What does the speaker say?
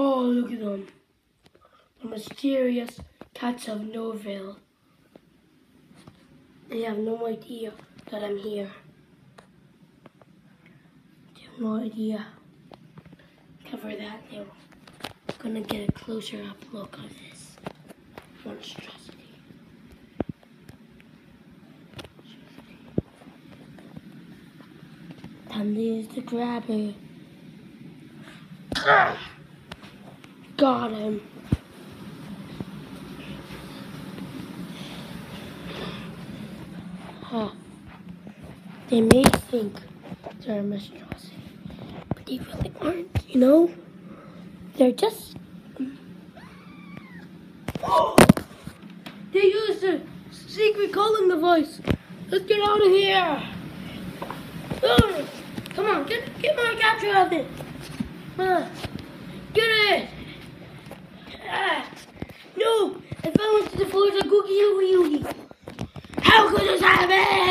Oh, look at them. The mysterious cats of Nosville. They have no idea that I'm here. They have no idea. Cover that now. I'm gonna get a closer up look of this monstrosity. And there's the grabber. Ah! Got him. Huh. They may think they're a monstrosity, but they really aren't, you know? They're just. They used a secret calling device. Let's get out of here. Ugh. Come on, get get my capture out of it. Uh, get it. Ah. No, Into the Googie Oogie Oogie. How could this happen?